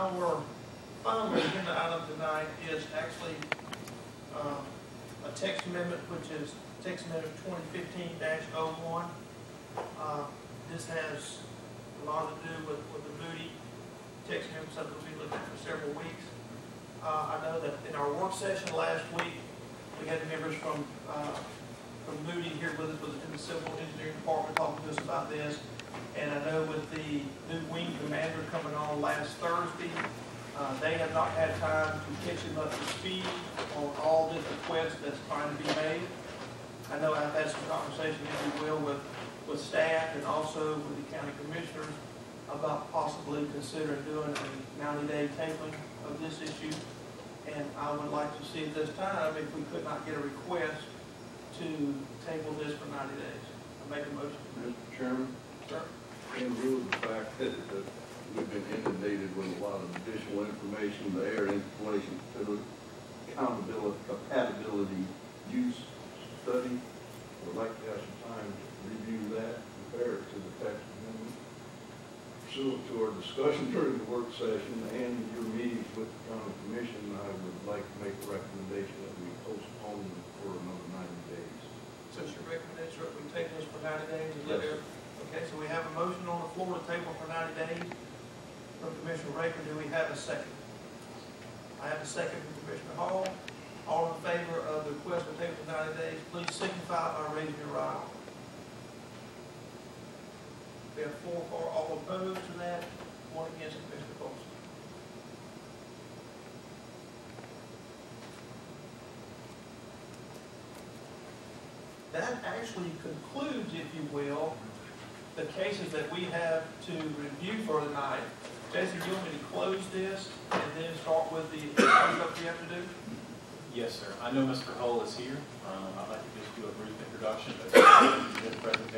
our final agenda item tonight is actually, um, a text amendment, which is text amendment twenty fifteen oh one Uh, This has a lot to do with, with the Moody text amendment, something we've been looking at for several weeks. Uh, I know that in our work session last week, we had members from, uh, from Moody here with us, in the civil engineering department talking to us about this. With the new wing commander coming on last Thursday, uh, they have not had time to catch him up to speed on all the requests that's trying to be made. I know I've had some conversation, if you will, with, with staff and also with the county commissioners about possibly considering doing a ninety-day tabling of this issue. And I would like to see at this time if we could not get a request to table this for ninety days. I make a motion. Mr. Chairman, Sir? in view of the fact that, that we've been inundated with a lot of additional information, the air installation accountability, compatibility, use study, I would like to have some time to review that, compare it to the text amendment. Pursuant to our discussion during the work session and your meetings with the county commission, I would like to make a recommendation that we postpone for another ninety days. So it's your recommendation that we table this for ninety days and let Yes, it, okay, so we have a motion on the floor to table for ninety days from Commissioner Raker. Do we have a second? I have a second from Commissioner Hall. All in favor of the request to table for ninety days, please signify by raising your right. We have four for, all opposed to that, one against Commissioner Colson. That actually concludes, if you will, the cases that we have to review for the night. Jason, you want me to close this and then start we have to do? Yes, sir. I know Mr. Hull is here. Um, I'd like to just do a brief introduction.